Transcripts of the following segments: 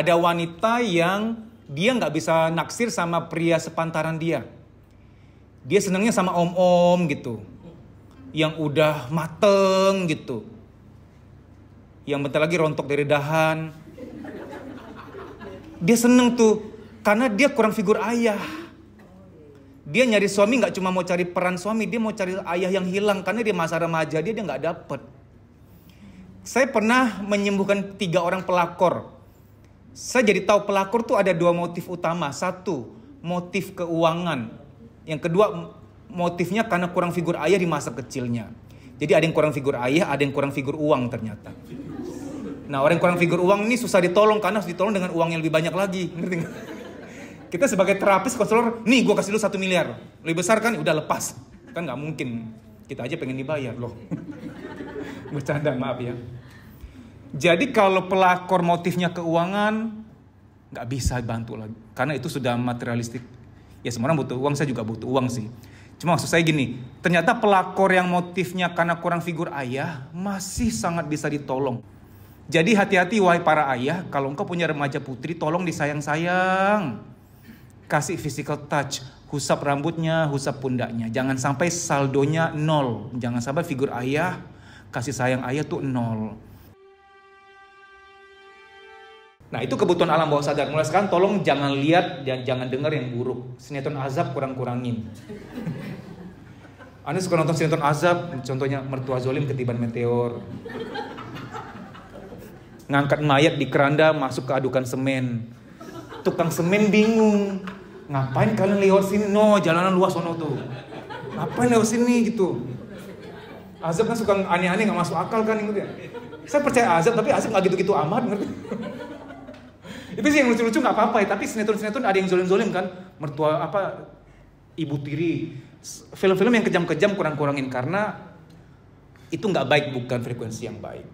ada wanita yang dia nggak bisa naksir sama pria sepantaran dia. Dia senangnya sama om-om gitu. Yang udah mateng gitu. Yang bentar lagi rontok dari dahan. Dia seneng tuh karena dia kurang figur ayah. Dia nyari suami nggak cuma mau cari peran suami, dia mau cari ayah yang hilang karena dia masa remaja dia dia nggak dapet. Saya pernah menyembuhkan tiga orang pelakor. Saya jadi tahu pelakor tuh ada dua motif utama. Satu, motif keuangan. Yang kedua, motifnya karena kurang figur ayah di masa kecilnya. Jadi ada yang kurang figur ayah, ada yang kurang figur uang ternyata. Nah orang yang kurang figur uang ini susah ditolong karena harus ditolong dengan uang yang lebih banyak lagi. Kita sebagai terapis konselor, nih gue kasih lu satu miliar. Lebih besar kan, udah lepas. Kan nggak mungkin. Kita aja pengen dibayar loh. Bercanda maaf ya. Jadi kalau pelakor motifnya keuangan, nggak bisa bantu lagi. Karena itu sudah materialistik. Ya semua orang butuh uang, saya juga butuh uang sih. Cuma maksud saya gini, ternyata pelakor yang motifnya karena kurang figur ayah masih sangat bisa ditolong. Jadi hati-hati wahai para ayah, kalau engkau punya remaja putri tolong disayang-sayang kasih physical touch, husap rambutnya, husap pundaknya. Jangan sampai saldonya nol. Jangan sampai figur ayah, kasih sayang ayah tuh nol. Nah itu kebutuhan alam bawah sadar. Mulai sekarang tolong jangan lihat dan jangan dengar yang buruk. Sinetron azab kurang-kurangin. Anda suka nonton sinetron azab, contohnya mertua zolim ketiban meteor. Ngangkat mayat di keranda masuk ke adukan semen. Tukang semen bingung ngapain kalian lewat sini? No, jalanan luas sono tuh. Ngapain lewat sini gitu? Azab kan suka aneh-aneh nggak masuk akal kan gitu ya. Saya percaya azab tapi azab nggak gitu-gitu amat ngerti. Itu sih yang lucu-lucu nggak apa-apa ya. Tapi sinetron-sinetron ada yang zolim-zolim kan. Mertua apa ibu tiri. Film-film yang kejam-kejam kurang-kurangin karena itu nggak baik bukan frekuensi yang baik.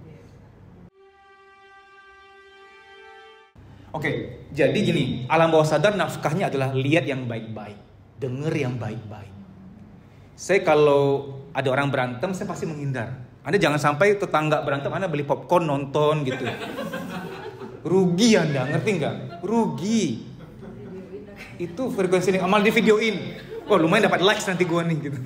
Oke, jadi gini, alam bawah sadar nafkahnya adalah lihat yang baik-baik, denger yang baik-baik. Saya kalau ada orang berantem, saya pasti menghindar. Anda jangan sampai tetangga berantem, Anda beli popcorn nonton gitu. Rugi Anda, ngerti nggak? Rugi. Itu frekuensi yang amal di videoin. Oh lumayan dapat likes nanti gue nih gitu.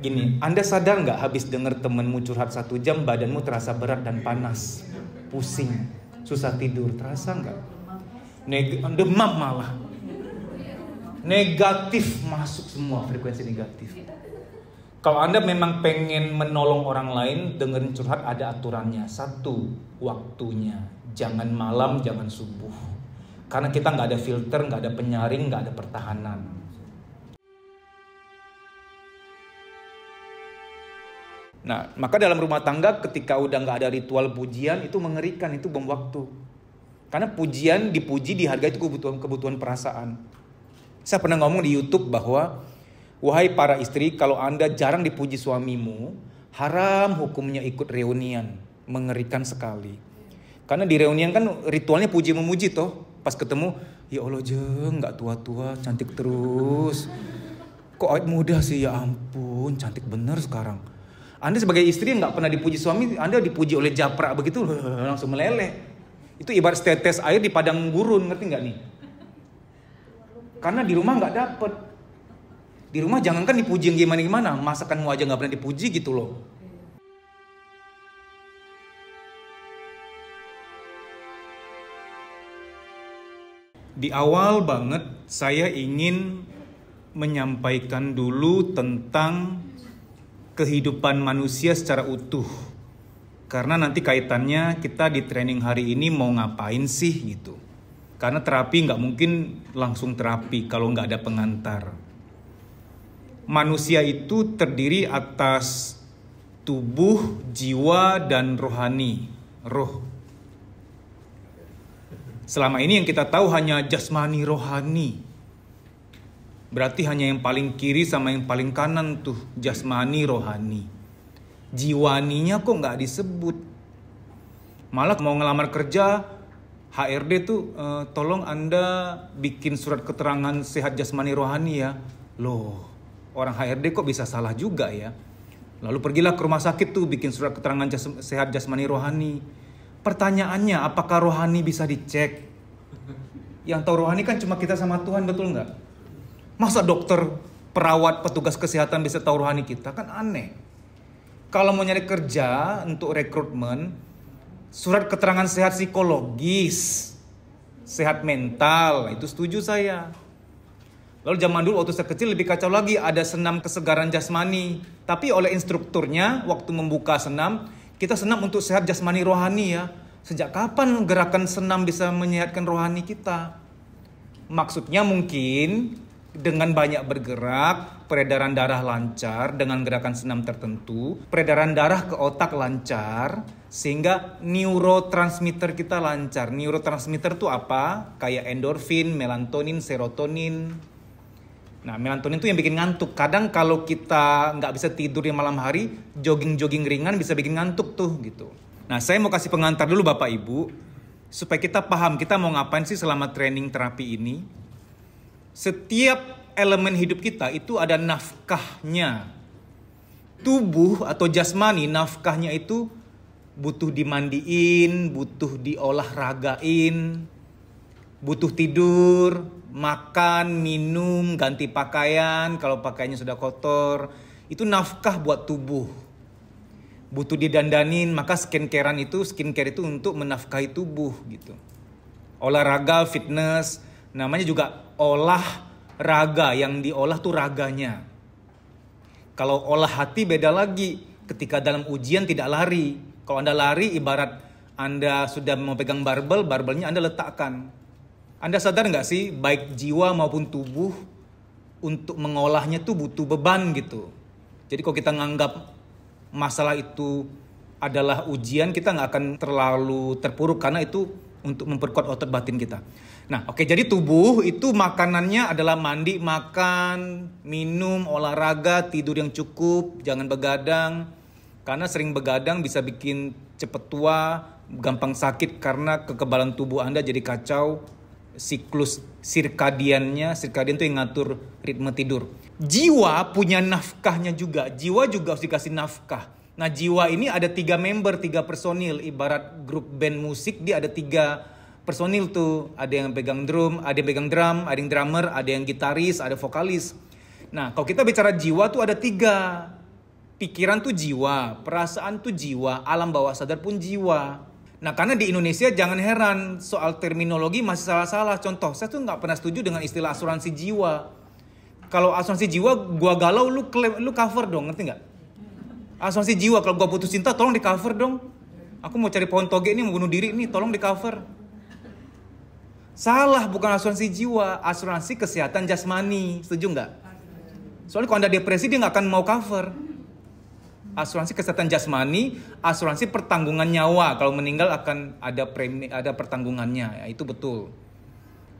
Gini, Anda sadar nggak habis denger temenmu curhat satu jam badanmu terasa berat dan panas, pusing, susah tidur, terasa nggak? Neg demam malah. Negatif masuk semua frekuensi negatif. Kalau Anda memang pengen menolong orang lain, dengerin curhat ada aturannya. Satu, waktunya. Jangan malam, jangan subuh. Karena kita nggak ada filter, nggak ada penyaring, nggak ada pertahanan Nah, maka dalam rumah tangga ketika udah nggak ada ritual pujian itu mengerikan, itu bom waktu. Karena pujian dipuji dihargai itu kebutuhan kebutuhan perasaan. Saya pernah ngomong di YouTube bahwa wahai para istri, kalau Anda jarang dipuji suamimu, haram hukumnya ikut reunian. Mengerikan sekali. Karena di reunian kan ritualnya puji memuji toh. Pas ketemu, ya Allah jeng nggak tua-tua, cantik terus. Kok awet muda sih ya ampun, cantik bener sekarang anda sebagai istri nggak pernah dipuji suami, Anda dipuji oleh japrak begitu langsung meleleh. Itu ibarat tetes air di padang gurun, ngerti nggak nih? Karena di rumah nggak dapet. Di rumah jangankan dipuji yang gimana-gimana, masakanmu aja nggak pernah dipuji gitu loh. Di awal banget saya ingin menyampaikan dulu tentang kehidupan manusia secara utuh. Karena nanti kaitannya kita di training hari ini mau ngapain sih gitu. Karena terapi nggak mungkin langsung terapi kalau nggak ada pengantar. Manusia itu terdiri atas tubuh, jiwa, dan rohani. Roh. Selama ini yang kita tahu hanya jasmani rohani. Berarti hanya yang paling kiri sama yang paling kanan tuh jasmani rohani. Jiwaninya kok nggak disebut. Malah mau ngelamar kerja HRD tuh uh, tolong Anda bikin surat keterangan sehat jasmani rohani ya. Loh, orang HRD kok bisa salah juga ya? Lalu pergilah ke rumah sakit tuh bikin surat keterangan jas sehat jasmani rohani. Pertanyaannya, apakah rohani bisa dicek? Yang tahu rohani kan cuma kita sama Tuhan, betul nggak? Masa dokter, perawat, petugas kesehatan bisa tahu rohani kita? Kan aneh. Kalau mau nyari kerja untuk rekrutmen, surat keterangan sehat psikologis, sehat mental, itu setuju saya. Lalu zaman dulu waktu saya kecil lebih kacau lagi, ada senam kesegaran jasmani. Tapi oleh instrukturnya waktu membuka senam, kita senam untuk sehat jasmani rohani ya. Sejak kapan gerakan senam bisa menyehatkan rohani kita? Maksudnya mungkin dengan banyak bergerak, peredaran darah lancar dengan gerakan senam tertentu, peredaran darah ke otak lancar, sehingga neurotransmitter kita lancar. Neurotransmitter itu apa? Kayak endorfin, melatonin, serotonin, Nah, melatonin itu yang bikin ngantuk. Kadang kalau kita nggak bisa tidur di malam hari, jogging-jogging ringan bisa bikin ngantuk tuh gitu. Nah, saya mau kasih pengantar dulu Bapak Ibu, supaya kita paham kita mau ngapain sih selama training terapi ini. Setiap elemen hidup kita itu ada nafkahnya. Tubuh atau jasmani, nafkahnya itu butuh dimandiin, butuh diolahragain, butuh tidur, makan, minum, ganti pakaian kalau pakaiannya sudah kotor. Itu nafkah buat tubuh. Butuh didandanin, maka skincarean itu skincare itu untuk menafkahi tubuh gitu. Olahraga, fitness, namanya juga olah raga yang diolah tuh raganya. Kalau olah hati beda lagi. Ketika dalam ujian tidak lari. Kalau Anda lari ibarat Anda sudah mau pegang barbel, barbelnya Anda letakkan anda sadar nggak sih, baik jiwa maupun tubuh untuk mengolahnya tuh butuh beban gitu. Jadi kalau kita nganggap masalah itu adalah ujian, kita nggak akan terlalu terpuruk karena itu untuk memperkuat otot batin kita. Nah, oke, jadi tubuh itu makanannya adalah mandi, makan, minum, olahraga, tidur yang cukup, jangan begadang. Karena sering begadang bisa bikin cepet tua, gampang sakit karena kekebalan tubuh Anda jadi kacau, siklus sirkadiannya, sirkadian itu yang ngatur ritme tidur. Jiwa punya nafkahnya juga, jiwa juga harus dikasih nafkah. Nah jiwa ini ada tiga member, tiga personil, ibarat grup band musik dia ada tiga personil tuh. Ada yang pegang drum, ada yang pegang drum, ada yang drummer, ada yang gitaris, ada vokalis. Nah kalau kita bicara jiwa tuh ada tiga. Pikiran tuh jiwa, perasaan tuh jiwa, alam bawah sadar pun jiwa. Nah karena di Indonesia jangan heran soal terminologi masih salah-salah. Contoh, saya tuh nggak pernah setuju dengan istilah asuransi jiwa. Kalau asuransi jiwa gua galau lu klaim, lu cover dong, ngerti nggak? Asuransi jiwa kalau gua putus cinta tolong di cover dong. Aku mau cari pohon toge ini mau bunuh diri nih, tolong di cover. Salah, bukan asuransi jiwa, asuransi kesehatan jasmani. Setuju nggak? Soalnya kalau anda depresi dia nggak akan mau cover asuransi kesehatan jasmani, asuransi pertanggungan nyawa. Kalau meninggal akan ada premi, ada pertanggungannya. Ya, itu betul.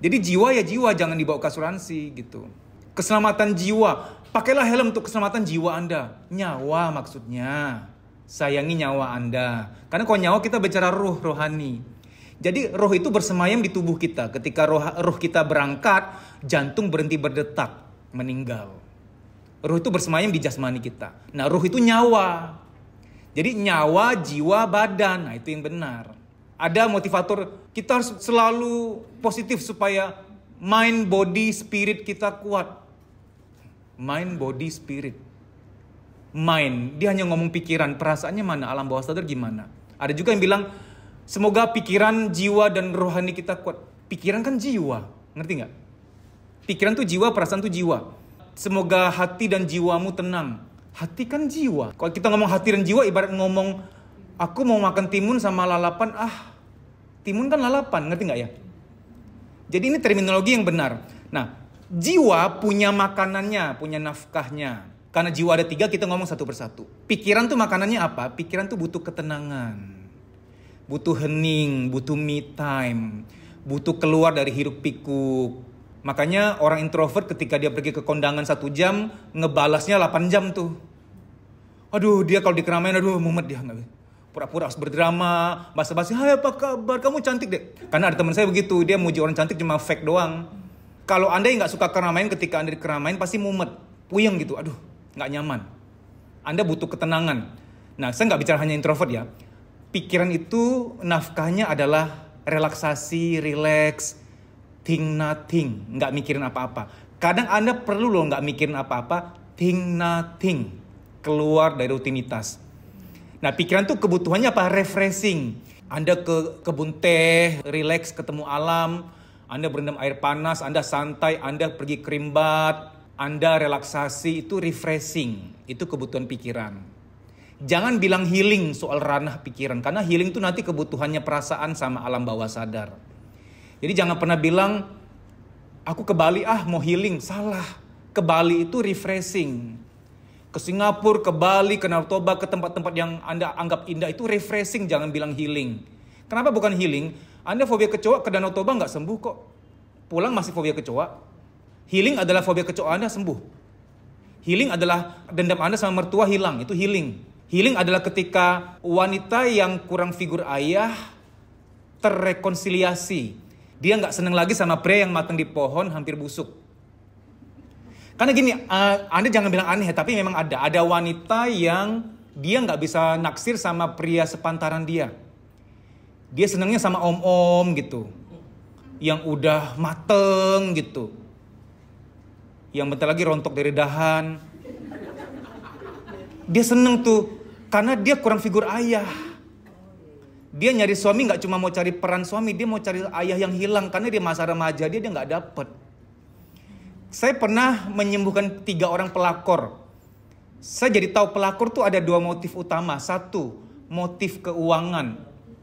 Jadi jiwa ya jiwa, jangan dibawa ke asuransi gitu. Keselamatan jiwa, pakailah helm untuk keselamatan jiwa Anda. Nyawa maksudnya. Sayangi nyawa Anda. Karena kalau nyawa kita bicara ruh, rohani. Jadi roh itu bersemayam di tubuh kita. Ketika roh, roh kita berangkat, jantung berhenti berdetak, meninggal. Ruh itu bersemayam di jasmani kita. Nah, ruh itu nyawa. Jadi nyawa, jiwa, badan. Nah, itu yang benar. Ada motivator, kita harus selalu positif supaya mind, body, spirit kita kuat. Mind, body, spirit. Mind, dia hanya ngomong pikiran, perasaannya mana, alam bawah sadar gimana. Ada juga yang bilang, semoga pikiran, jiwa, dan rohani kita kuat. Pikiran kan jiwa, ngerti nggak? Pikiran tuh jiwa, perasaan tuh jiwa. Semoga hati dan jiwamu tenang. Hati kan jiwa. Kalau kita ngomong hati dan jiwa ibarat ngomong aku mau makan timun sama lalapan, ah timun kan lalapan, ngerti nggak ya? Jadi ini terminologi yang benar. Nah, jiwa punya makanannya, punya nafkahnya. Karena jiwa ada tiga, kita ngomong satu persatu. Pikiran tuh makanannya apa? Pikiran tuh butuh ketenangan. Butuh hening, butuh me time. Butuh keluar dari hiruk pikuk Makanya orang introvert ketika dia pergi ke kondangan satu jam, ngebalasnya 8 jam tuh. Aduh, dia kalau di keramaian, aduh mumet dia. Pura-pura harus berdrama, basa-basi, hai apa kabar, kamu cantik deh. Karena ada teman saya begitu, dia muji orang cantik cuma fake doang. Kalau anda yang nggak suka keramaian ketika anda di keramaian pasti mumet, puyeng gitu, aduh nggak nyaman. Anda butuh ketenangan. Nah, saya nggak bicara hanya introvert ya. Pikiran itu nafkahnya adalah relaksasi, relax, think nothing, nggak mikirin apa-apa. Kadang Anda perlu loh nggak mikirin apa-apa, think nothing, keluar dari rutinitas. Nah, pikiran tuh kebutuhannya apa? Refreshing. Anda ke kebun teh, relax, ketemu alam, Anda berendam air panas, Anda santai, Anda pergi kerimbat, Anda relaksasi, itu refreshing. Itu kebutuhan pikiran. Jangan bilang healing soal ranah pikiran, karena healing itu nanti kebutuhannya perasaan sama alam bawah sadar. Jadi jangan pernah bilang, aku ke Bali ah mau healing, salah. Ke Bali itu refreshing. Ke Singapura, ke Bali, ke Nartoba, ke tempat-tempat yang Anda anggap indah itu refreshing, jangan bilang healing. Kenapa bukan healing? Anda fobia kecoa ke Danau Toba nggak sembuh kok. Pulang masih fobia kecoa. Healing adalah fobia kecoa Anda sembuh. Healing adalah dendam Anda sama mertua hilang, itu healing. Healing adalah ketika wanita yang kurang figur ayah terrekonsiliasi. Dia nggak seneng lagi sama pria yang matang di pohon hampir busuk. Karena gini, uh, Anda jangan bilang aneh, tapi memang ada. Ada wanita yang dia nggak bisa naksir sama pria sepantaran dia. Dia senangnya sama om-om gitu. Yang udah mateng gitu. Yang bentar lagi rontok dari dahan. Dia seneng tuh, karena dia kurang figur ayah. Dia nyari suami nggak cuma mau cari peran suami, dia mau cari ayah yang hilang karena dia masa remaja dia dia nggak dapet. Saya pernah menyembuhkan tiga orang pelakor. Saya jadi tahu pelakor tuh ada dua motif utama. Satu, motif keuangan.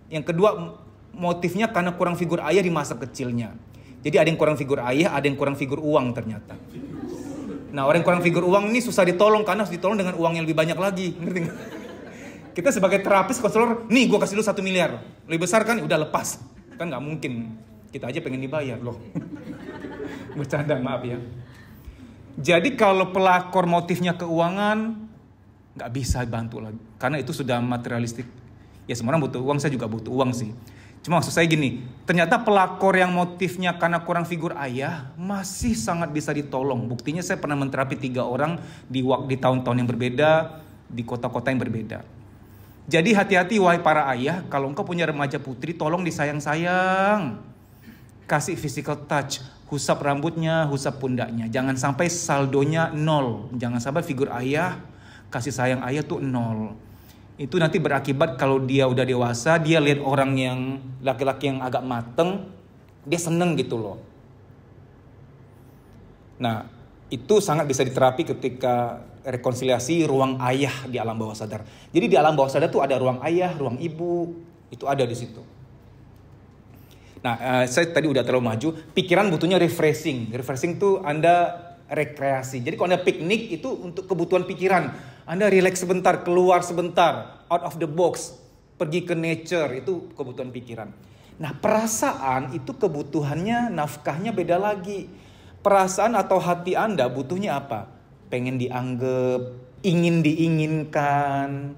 Yang kedua, motifnya karena kurang figur ayah di masa kecilnya. Jadi ada yang kurang figur ayah, ada yang kurang figur uang ternyata. Nah orang yang kurang figur uang ini susah ditolong karena harus ditolong dengan uang yang lebih banyak lagi. Kita sebagai terapis konselor, nih gue kasih lu satu miliar. Lebih besar kan, udah lepas. Kan nggak mungkin. Kita aja pengen dibayar loh. Bercanda maaf ya. Jadi kalau pelakor motifnya keuangan, nggak bisa bantu lagi. Karena itu sudah materialistik. Ya semua orang butuh uang, saya juga butuh uang sih. Cuma maksud saya gini, ternyata pelakor yang motifnya karena kurang figur ayah masih sangat bisa ditolong. Buktinya saya pernah menterapi tiga orang di di tahun-tahun yang berbeda, di kota-kota yang berbeda. Jadi hati-hati wahai para ayah, kalau engkau punya remaja putri, tolong disayang-sayang. Kasih physical touch, husap rambutnya, husap pundaknya. Jangan sampai saldonya nol. Jangan sampai figur ayah, kasih sayang ayah tuh nol. Itu nanti berakibat kalau dia udah dewasa, dia lihat orang yang laki-laki yang agak mateng, dia seneng gitu loh. Nah, itu sangat bisa diterapi ketika rekonsiliasi ruang ayah di alam bawah sadar. Jadi di alam bawah sadar tuh ada ruang ayah, ruang ibu, itu ada di situ. Nah, uh, saya tadi udah terlalu maju. Pikiran butuhnya refreshing. Refreshing tuh Anda rekreasi. Jadi kalau Anda piknik itu untuk kebutuhan pikiran. Anda relax sebentar, keluar sebentar, out of the box, pergi ke nature, itu kebutuhan pikiran. Nah, perasaan itu kebutuhannya, nafkahnya beda lagi. Perasaan atau hati Anda butuhnya apa? Pengen dianggap, ingin diinginkan,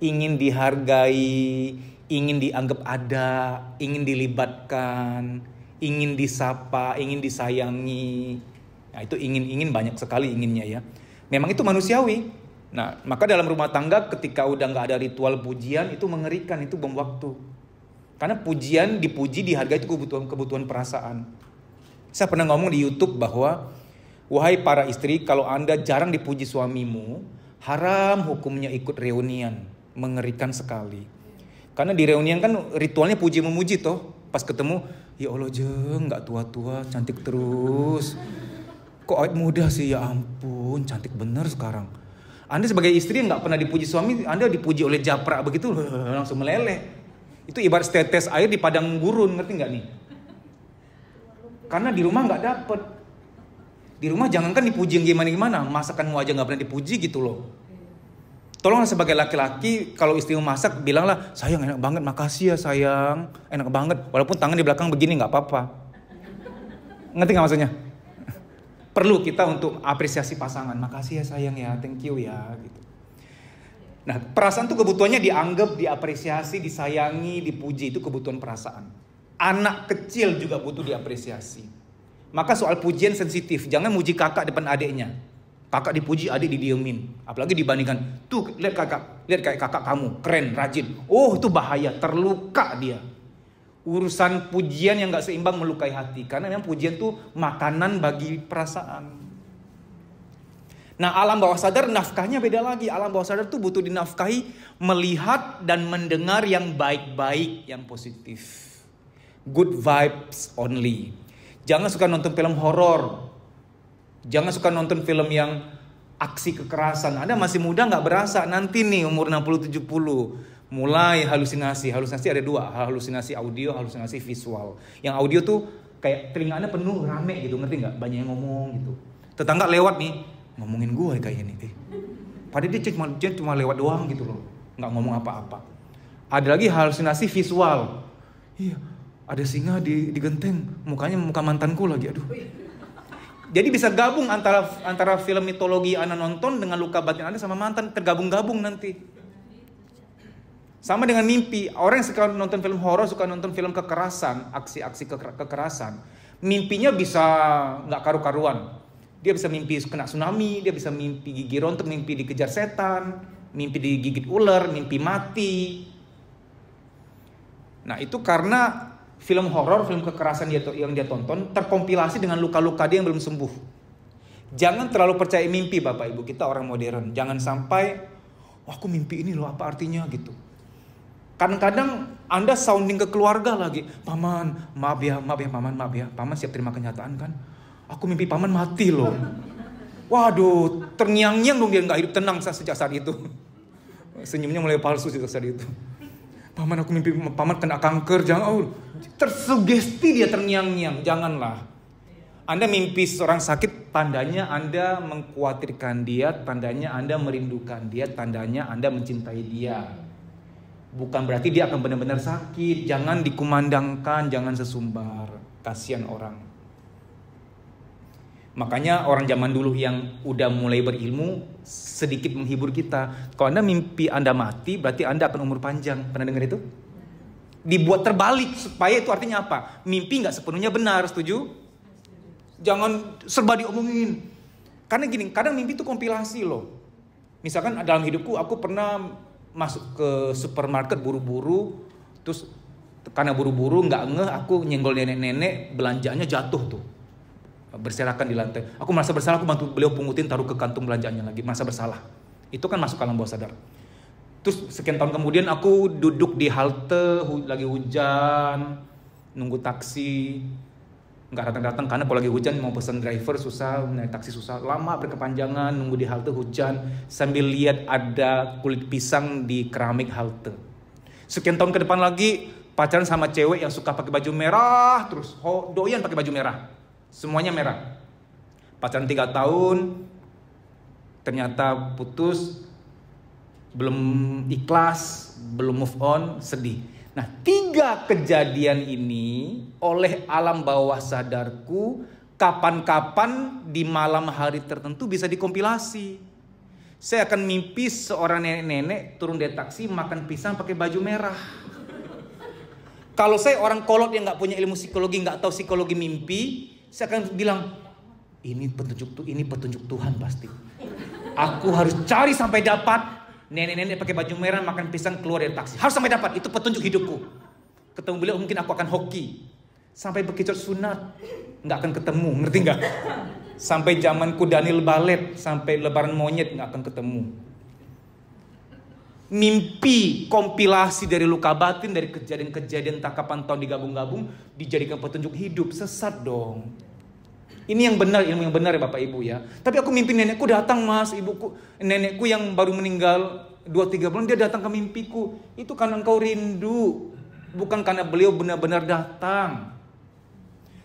ingin dihargai, ingin dianggap ada, ingin dilibatkan, ingin disapa, ingin disayangi. Nah, itu ingin-ingin banyak sekali inginnya ya. Memang itu manusiawi. Nah, maka dalam rumah tangga ketika udah nggak ada ritual pujian itu mengerikan, itu bom waktu. Karena pujian, dipuji, dihargai itu kebutuhan kebutuhan perasaan. Saya pernah ngomong di YouTube bahwa wahai para istri, kalau Anda jarang dipuji suamimu, haram hukumnya ikut reunian. Mengerikan sekali. Karena di reunian kan ritualnya puji memuji toh. Pas ketemu, ya Allah jeng nggak tua-tua, cantik terus. Kok awet muda sih ya ampun, cantik bener sekarang. Anda sebagai istri nggak pernah dipuji suami, Anda dipuji oleh japra begitu langsung meleleh. Itu ibarat setetes air di padang gurun, ngerti nggak nih? Karena di rumah nggak dapet. Di rumah jangankan dipuji yang gimana-gimana, masakanmu aja nggak pernah dipuji gitu loh. Tolonglah sebagai laki-laki kalau istrimu masak bilanglah sayang enak banget makasih ya sayang. Enak banget. Walaupun tangan di belakang begini nggak apa-apa. Ngerti nggak maksudnya? Perlu kita untuk apresiasi pasangan. Makasih ya sayang ya thank you ya gitu. Nah perasaan tuh kebutuhannya dianggap diapresiasi disayangi dipuji itu kebutuhan perasaan. Anak kecil juga butuh diapresiasi maka soal pujian sensitif jangan muji kakak depan adiknya Kakak dipuji, adik didiemin. Apalagi dibandingkan, tuh lihat kakak, lihat kayak kakak kamu, keren, rajin. Oh itu bahaya, terluka dia. Urusan pujian yang gak seimbang melukai hati. Karena memang pujian tuh makanan bagi perasaan. Nah alam bawah sadar nafkahnya beda lagi. Alam bawah sadar tuh butuh dinafkahi melihat dan mendengar yang baik-baik, yang positif. Good vibes only. Jangan suka nonton film horor, Jangan suka nonton film yang aksi kekerasan. Anda masih muda nggak berasa nanti nih umur 60 70 mulai halusinasi. Halusinasi ada dua, halusinasi audio, halusinasi visual. Yang audio tuh kayak telinga Anda penuh rame gitu, ngerti nggak? Banyak yang ngomong gitu. Tetangga lewat nih, ngomongin gue kayak ini. Eh. Padahal dia cuma dia cuma lewat doang gitu loh, nggak ngomong apa-apa. Ada lagi halusinasi visual. Iya, ada singa di, di genteng, mukanya muka mantanku lagi. Aduh. Jadi bisa gabung antara antara film mitologi Anda nonton dengan luka batin Anda sama mantan tergabung-gabung nanti. Sama dengan mimpi, orang yang suka nonton film horor, suka nonton film kekerasan, aksi-aksi kekerasan, mimpinya bisa nggak karu-karuan. Dia bisa mimpi kena tsunami, dia bisa mimpi gigi rontok, mimpi dikejar setan, mimpi digigit ular, mimpi mati. Nah itu karena film horor, film kekerasan dia yang dia tonton terkompilasi dengan luka-luka dia yang belum sembuh. Jangan terlalu percaya mimpi Bapak Ibu, kita orang modern. Jangan sampai oh, aku mimpi ini loh, apa artinya gitu. Kadang-kadang Anda sounding ke keluarga lagi, "Paman, maaf ya, maaf ya paman, maaf ya. Paman siap terima kenyataan kan? Aku mimpi paman mati loh." Waduh, terngiang-ngiang dong dia nggak hidup tenang sejak saat itu. Senyumnya mulai palsu sejak saat itu. Paman aku mimpi paman kena kanker, jangan oh, tersugesti dia terngiang-ngiang, janganlah. Anda mimpi seorang sakit, tandanya Anda mengkhawatirkan dia, tandanya Anda merindukan dia, tandanya Anda mencintai dia. Bukan berarti dia akan benar-benar sakit, jangan dikumandangkan, jangan sesumbar. Kasihan orang. Makanya orang zaman dulu yang udah mulai berilmu sedikit menghibur kita. Kalau Anda mimpi Anda mati, berarti Anda akan umur panjang. Pernah dengar itu? Dibuat terbalik supaya itu artinya apa? Mimpi nggak sepenuhnya benar, setuju? Jangan serba diomongin. Karena gini, kadang mimpi itu kompilasi loh. Misalkan dalam hidupku aku pernah masuk ke supermarket buru-buru, terus karena buru-buru nggak ngeh aku nyenggol nenek-nenek belanjanya jatuh tuh berserakan di lantai. Aku merasa bersalah, aku bantu beliau pungutin, taruh ke kantung belanjaannya lagi, merasa bersalah. Itu kan masuk alam bawah sadar. Terus sekian tahun kemudian aku duduk di halte, hu lagi hujan, nunggu taksi, nggak datang-datang karena kalau lagi hujan mau pesan driver susah, naik taksi susah, lama berkepanjangan nunggu di halte hujan sambil lihat ada kulit pisang di keramik halte. Sekian tahun ke depan lagi pacaran sama cewek yang suka pakai baju merah terus, oh, doyan pakai baju merah. Semuanya merah. Pacaran tiga tahun, ternyata putus, belum ikhlas, belum move on, sedih. Nah, tiga kejadian ini oleh alam bawah sadarku kapan-kapan di malam hari tertentu bisa dikompilasi. Saya akan mimpi seorang nenek-nenek turun dari taksi makan pisang pakai baju merah. Kalau saya orang kolot yang nggak punya ilmu psikologi, nggak tahu psikologi mimpi, saya akan bilang, ini petunjuk ini petunjuk Tuhan pasti. Aku harus cari sampai dapat nenek-nenek pakai baju merah makan pisang keluar dari taksi. Harus sampai dapat, itu petunjuk hidupku. Ketemu beliau mungkin aku akan hoki. Sampai bekicot sunat, nggak akan ketemu, ngerti nggak? Sampai zamanku Daniel Balet, sampai lebaran monyet nggak akan ketemu. Mimpi kompilasi dari luka batin, dari kejadian-kejadian tak kapan tahun digabung-gabung, dijadikan petunjuk hidup, sesat dong. Ini yang benar, ilmu yang benar ya Bapak Ibu ya. Tapi aku mimpi nenekku datang mas, ibuku, nenekku yang baru meninggal 2-3 bulan, dia datang ke mimpiku. Itu karena engkau rindu, bukan karena beliau benar-benar datang.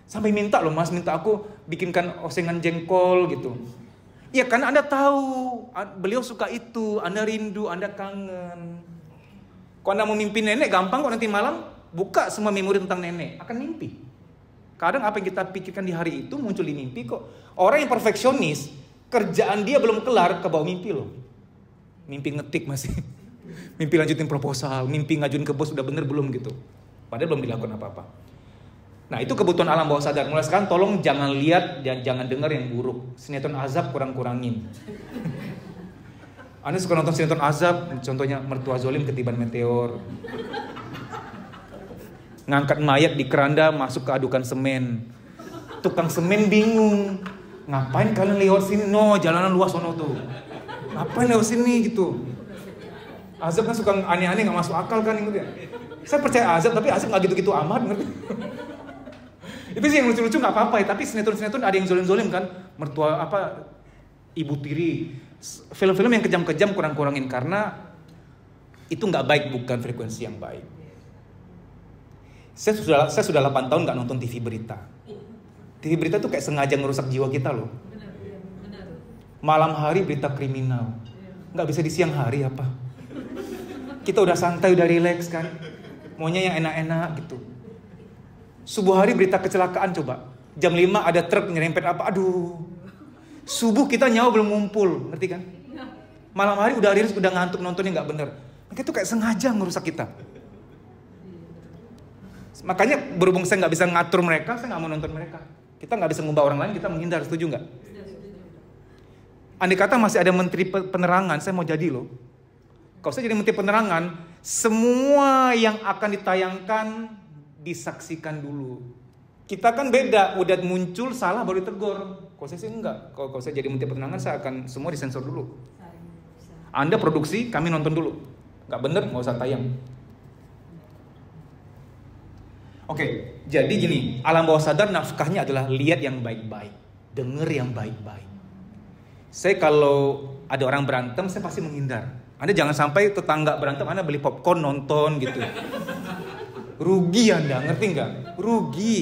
Sampai minta loh mas, minta aku bikinkan osengan jengkol gitu. Ya karena Anda tahu, beliau suka itu, Anda rindu, Anda kangen. Kalau Anda mau mimpi nenek, gampang kok nanti malam buka semua memori tentang nenek, akan mimpi. Kadang apa yang kita pikirkan di hari itu muncul di mimpi kok. Orang yang perfeksionis, kerjaan dia belum kelar ke bawah mimpi loh. Mimpi ngetik masih. Mimpi lanjutin proposal, mimpi ngajuin ke bos udah bener belum gitu. Padahal belum dilakukan apa-apa. Nah itu kebutuhan alam bawah sadar. Mulai sekarang tolong jangan lihat dan jangan dengar yang buruk. Sinetron azab kurang-kurangin. Anda suka nonton sinetron azab, contohnya mertua zolim ketiban meteor. Ngangkat mayat di keranda masuk ke adukan semen. Tukang semen bingung. Ngapain kalian lewat sini? No, jalanan luas sono tuh. Ngapain lewat sini gitu? Azab kan suka aneh-aneh nggak masuk akal kan gitu ya. Saya percaya azab tapi azab nggak gitu-gitu amat ngerti? itu sih yang lucu-lucu nggak apa-apa ya tapi sinetron-sinetron ada yang zolim-zolim kan mertua apa ibu tiri film-film yang kejam-kejam kurang-kurangin karena itu nggak baik bukan frekuensi yang baik saya sudah saya sudah 8 tahun nggak nonton TV berita TV berita tuh kayak sengaja ngerusak jiwa kita loh malam hari berita kriminal nggak bisa di siang hari apa kita udah santai udah rileks kan maunya yang enak-enak gitu Subuh hari berita kecelakaan coba. Jam 5 ada truk nyerempet apa, aduh. Subuh kita nyawa belum ngumpul, ngerti kan? Malam hari udah rilis, udah ngantuk nontonnya nggak bener. Mereka itu kayak sengaja ngerusak kita. Makanya berhubung saya nggak bisa ngatur mereka, saya nggak mau nonton mereka. Kita nggak bisa ngubah orang lain, kita menghindar, setuju nggak? Andai kata masih ada menteri penerangan, saya mau jadi loh. Kalau saya jadi menteri penerangan, semua yang akan ditayangkan disaksikan dulu. Kita kan beda, udah muncul salah baru ditegur. Kalau saya sih enggak. Kalau, kalau saya jadi menteri penerangan saya akan semua disensor dulu. Anda produksi, kami nonton dulu. Enggak bener, nggak usah tayang. Oke, jadi gini, alam bawah sadar nafkahnya adalah lihat yang baik-baik, denger yang baik-baik. Saya kalau ada orang berantem, saya pasti menghindar. Anda jangan sampai tetangga berantem, Anda beli popcorn nonton gitu. Rugi Anda, ngerti nggak? Rugi.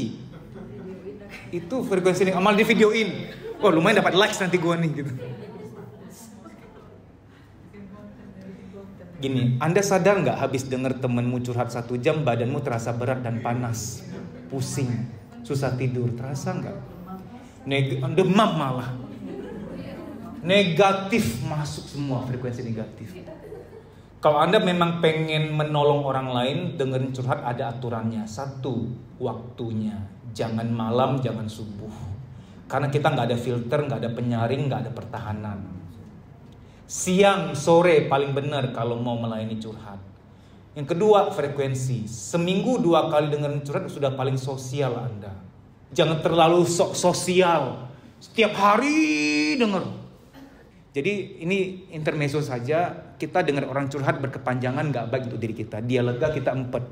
Itu frekuensi ini amal di videoin. Oh lumayan dapat likes nanti gua nih gitu. Gini, Anda sadar nggak habis denger temenmu curhat satu jam badanmu terasa berat dan panas, pusing, susah tidur, terasa nggak? Neg demam malah. Negatif masuk semua frekuensi negatif. Kalau Anda memang pengen menolong orang lain, dengerin curhat ada aturannya. Satu, waktunya. Jangan malam, jangan subuh. Karena kita nggak ada filter, nggak ada penyaring, nggak ada pertahanan. Siang, sore paling benar kalau mau melayani curhat. Yang kedua, frekuensi. Seminggu dua kali dengerin curhat sudah paling sosial Anda. Jangan terlalu sok sosial. Setiap hari denger. Jadi ini intermezzo saja, kita dengar orang curhat berkepanjangan nggak baik untuk diri kita. Dia lega, kita empet.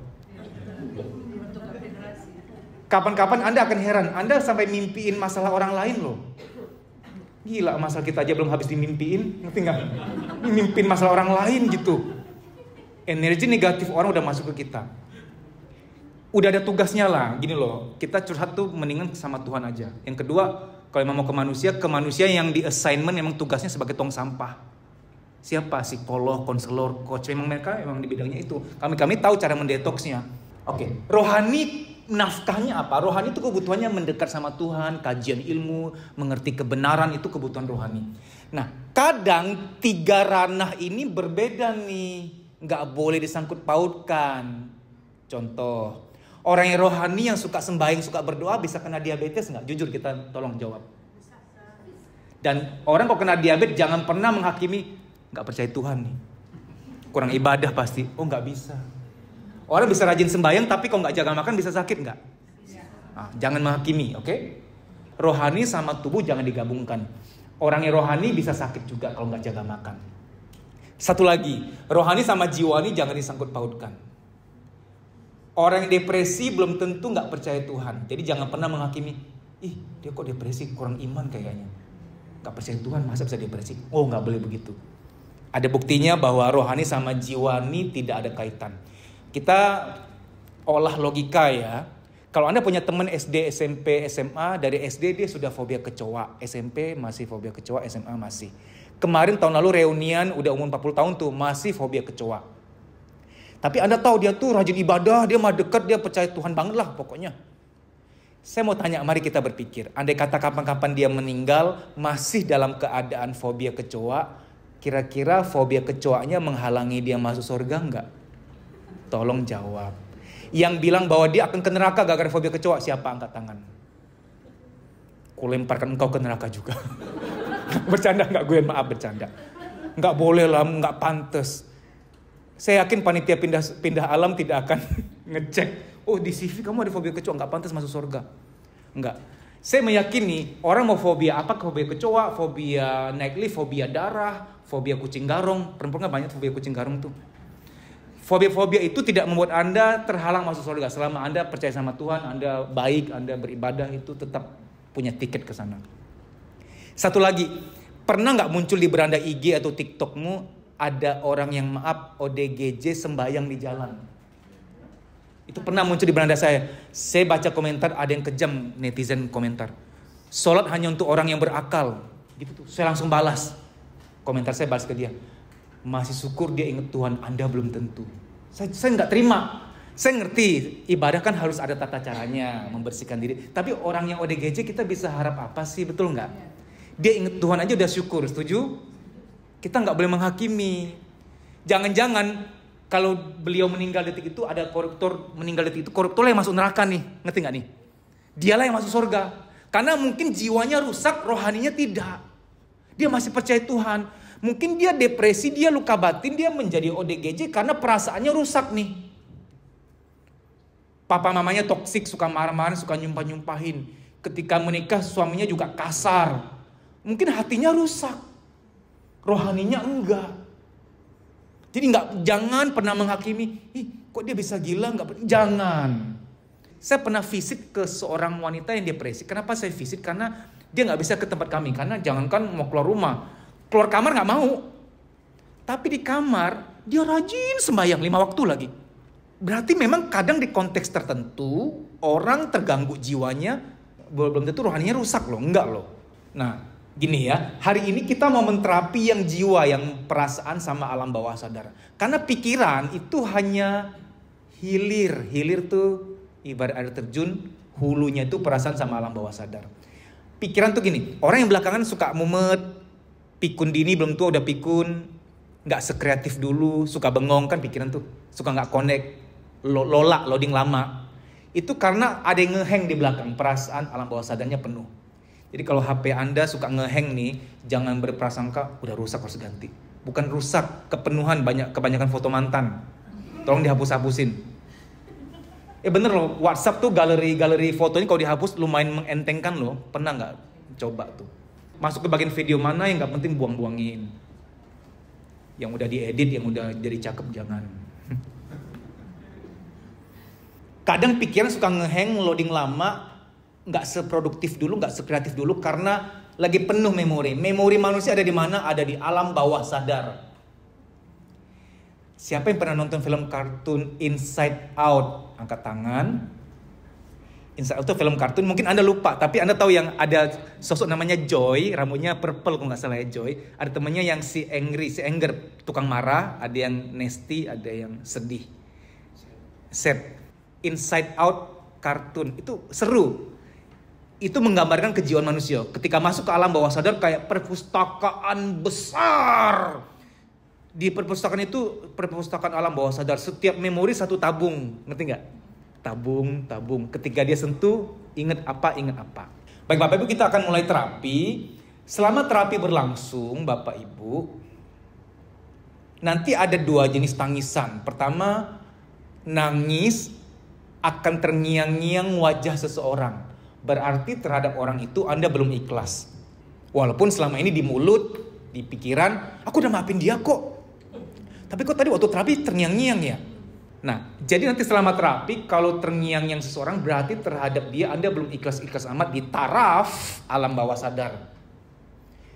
Kapan-kapan Anda akan heran, Anda sampai mimpiin masalah orang lain loh. Gila masalah kita aja belum habis dimimpiin, ngerti nggak? Mimpiin masalah orang lain gitu. Energi negatif orang udah masuk ke kita. Udah ada tugasnya lah, gini loh. Kita curhat tuh mendingan sama Tuhan aja. Yang kedua, kalau memang mau ke manusia, ke manusia yang di assignment memang tugasnya sebagai tong sampah. Siapa? Psikolog, konselor, coach. Memang mereka memang di bidangnya itu. Kami kami tahu cara mendetoksnya. Oke, okay. rohani nafkahnya apa? Rohani itu kebutuhannya mendekat sama Tuhan, kajian ilmu, mengerti kebenaran itu kebutuhan rohani. Nah, kadang tiga ranah ini berbeda nih, nggak boleh disangkut pautkan. Contoh, Orang yang rohani yang suka sembahyang, suka berdoa bisa kena diabetes nggak? Jujur kita tolong jawab. Dan orang kok kena diabetes jangan pernah menghakimi nggak percaya Tuhan nih. Kurang ibadah pasti. Oh nggak bisa. Orang bisa rajin sembahyang tapi kok nggak jaga makan bisa sakit nggak? Nah, jangan menghakimi, oke? Okay? Rohani sama tubuh jangan digabungkan. Orang yang rohani bisa sakit juga kalau nggak jaga makan. Satu lagi, rohani sama jiwani jangan disangkut pautkan. Orang yang depresi belum tentu nggak percaya Tuhan. Jadi jangan pernah menghakimi, ih dia kok depresi kurang iman kayaknya. Nggak percaya Tuhan masa bisa depresi? Oh nggak boleh begitu. Ada buktinya bahwa rohani sama jiwani tidak ada kaitan. Kita olah logika ya. Kalau Anda punya teman SD, SMP, SMA, dari SD dia sudah fobia kecoa. SMP masih fobia kecoa, SMA masih. Kemarin tahun lalu reunian udah umur 40 tahun tuh masih fobia kecoa. Tapi Anda tahu dia tuh rajin ibadah, dia mah dekat, dia percaya Tuhan banget lah pokoknya. Saya mau tanya, mari kita berpikir. Andai kata kapan-kapan dia meninggal, masih dalam keadaan fobia kecoa, kira-kira fobia kecoanya menghalangi dia masuk surga enggak? Tolong jawab. Yang bilang bahwa dia akan ke neraka gara-gara fobia kecoa, siapa angkat tangan? Kulemparkan engkau ke neraka juga. bercanda nggak gue, maaf bercanda. Nggak boleh lah, nggak pantas. Saya yakin panitia pindah pindah alam tidak akan ngecek. Oh di CV kamu ada fobia kecoa, nggak pantas masuk surga. Nggak. Saya meyakini orang mau fobia apa? Fobia kecoa, fobia naik lift, fobia darah, fobia kucing garong. Perempuan kan banyak fobia kucing garong tuh. Fobia-fobia itu tidak membuat Anda terhalang masuk surga. Selama Anda percaya sama Tuhan, Anda baik, Anda beribadah, itu tetap punya tiket ke sana. Satu lagi, pernah nggak muncul di beranda IG atau TikTokmu ada orang yang maaf ODGJ sembayang di jalan? Itu pernah muncul di beranda saya. Saya baca komentar, ada yang kejam netizen komentar. Sholat hanya untuk orang yang berakal. Gitu tuh. Saya langsung balas. Komentar saya balas ke dia. Masih syukur dia ingat Tuhan, Anda belum tentu. Saya, saya nggak terima. Saya ngerti ibadah kan harus ada tata caranya membersihkan diri. Tapi orang yang ODGJ kita bisa harap apa sih betul nggak? Dia ingat Tuhan aja udah syukur, setuju? Kita nggak boleh menghakimi. Jangan-jangan kalau beliau meninggal detik itu ada koruptor meninggal detik itu koruptor yang masuk neraka nih, ngerti nggak nih? Dialah yang masuk surga. Karena mungkin jiwanya rusak, rohaninya tidak. Dia masih percaya Tuhan. Mungkin dia depresi, dia luka batin, dia menjadi ODGJ karena perasaannya rusak nih. Papa mamanya toksik, suka marah-marah, suka nyumpah-nyumpahin. Ketika menikah suaminya juga kasar. Mungkin hatinya rusak. Rohaninya enggak. Jadi nggak jangan pernah menghakimi, ih kok dia bisa gila nggak? Jangan. Saya pernah visit ke seorang wanita yang depresi. Kenapa saya visit? Karena dia nggak bisa ke tempat kami. Karena jangankan mau keluar rumah, Keluar kamar nggak mau. Tapi di kamar dia rajin sembahyang lima waktu lagi. Berarti memang kadang di konteks tertentu orang terganggu jiwanya belum tentu rohaninya rusak loh, enggak loh. Nah, gini ya, hari ini kita mau menterapi yang jiwa, yang perasaan sama alam bawah sadar. Karena pikiran itu hanya hilir, hilir tuh ibarat air terjun, hulunya itu perasaan sama alam bawah sadar. Pikiran tuh gini, orang yang belakangan suka mumet, pikun dini belum tua udah pikun nggak sekreatif dulu suka bengong kan pikiran tuh suka nggak connect lola loading lama. Itu karena ada yang ngeheng di belakang perasaan alam bawah sadarnya penuh. Jadi kalau HP anda suka ngeheng nih jangan berprasangka udah rusak harus ganti. Bukan rusak kepenuhan banyak kebanyakan foto mantan. Tolong dihapus-hapusin. Eh bener loh WhatsApp tuh galeri-galeri fotonya kalau dihapus lumayan mengentengkan loh. Pernah nggak? Coba tuh masuk ke bagian video mana yang nggak penting buang-buangin. Yang udah diedit yang udah jadi cakep jangan. Kadang pikiran suka ngeheng loading lama nggak seproduktif dulu nggak sekreatif dulu karena lagi penuh memori. Memori manusia ada di mana? Ada di alam bawah sadar. Siapa yang pernah nonton film kartun Inside Out? Angkat tangan Out itu film kartun mungkin anda lupa tapi anda tahu yang ada sosok namanya Joy rambutnya purple kalau nggak salah ya Joy. Ada temannya yang si angry si anger tukang marah ada yang nasty ada yang sedih. Set. Inside Out kartun. Itu seru. Itu menggambarkan kejiwaan manusia. Ketika masuk ke alam bawah sadar kayak perpustakaan besar. Di perpustakaan itu perpustakaan alam bawah sadar setiap memori satu tabung. Ngerti nggak tabung, tabung. Ketika dia sentuh, ingat apa, ingat apa. Baik Bapak Ibu, kita akan mulai terapi. Selama terapi berlangsung, Bapak Ibu, nanti ada dua jenis tangisan. Pertama, nangis akan terngiang-ngiang wajah seseorang. Berarti terhadap orang itu Anda belum ikhlas. Walaupun selama ini di mulut, di pikiran, aku udah maafin dia kok. Tapi kok tadi waktu terapi terngiang-ngiang ya? Nah, jadi nanti selama terapi kalau terngiang yang seseorang berarti terhadap dia Anda belum ikhlas-ikhlas amat di taraf alam bawah sadar.